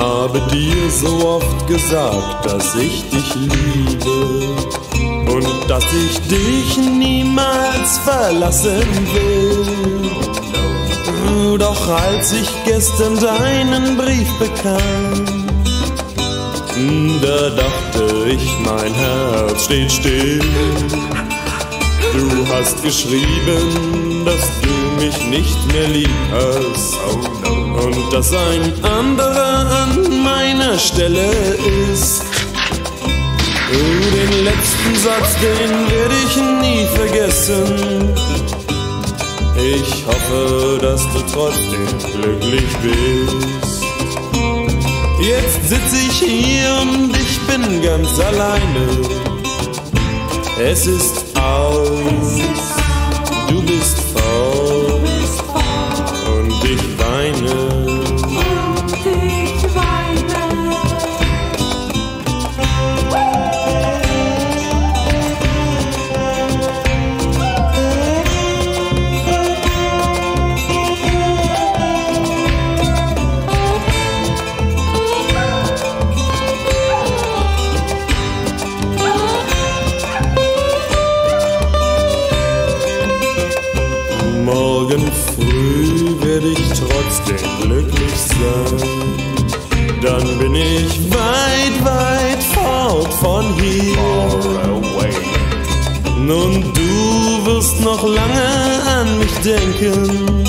habe dir so oft gesagt, dass ich dich liebe und dass ich dich niemals verlassen will. Doch als ich gestern deinen Brief bekam, da dachte ich, mein Herz steht still. Du hast geschrieben, dass du mich nicht mehr lieb hast und dass ein anderer an meiner Stelle ist. Den letzten Satz, den werde ich nie vergessen. Ich hoffe, dass du trotzdem glücklich bist. Jetzt sitze ich hier und ich bin ganz alleine. Es ist aus, du bist fort Morgen früh werde ich trotzdem glücklich sein. Dann bin ich weit, weit fort von hier. Nun, du wirst noch lange an mich denken.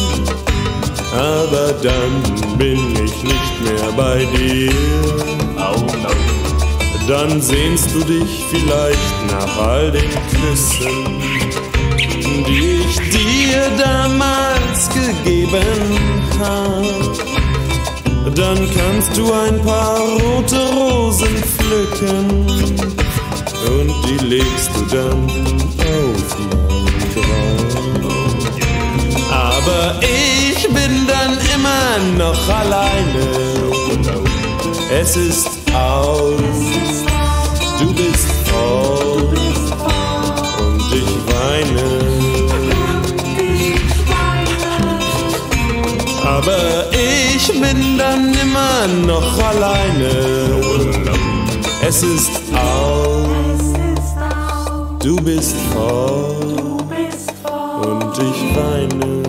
Aber dann bin ich nicht mehr bei dir. Dann sehnst du dich vielleicht nach all den Küssen, gegeben hab. Dann kannst du ein paar rote Rosen pflücken und die legst du dann auf mein Grab. Aber ich bin dann immer noch alleine. Es ist aus, du bist fort Aber ich bin dann immer noch alleine. Es ist aus, du bist fort und ich weine.